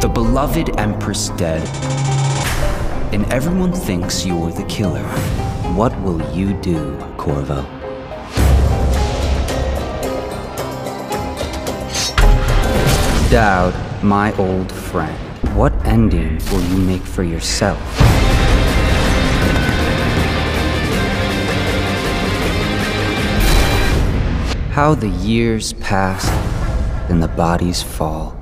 the beloved Empress dead, and everyone thinks you're the killer. What will you do, Corvo? Dowd, my old friend, what ending will you make for yourself? How the years pass and the bodies fall.